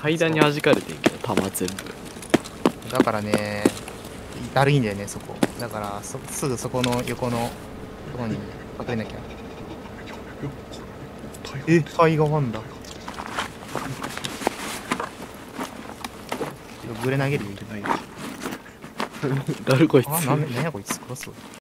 階段に弾かれてんけど弾全部。だからねだるいんだよねそこ。だからそすぐそこの横のとこに隠れなきゃ。えタイガワンだ。ぶれ投げるよ誰こい。つあなんなんやこいつ殺すわ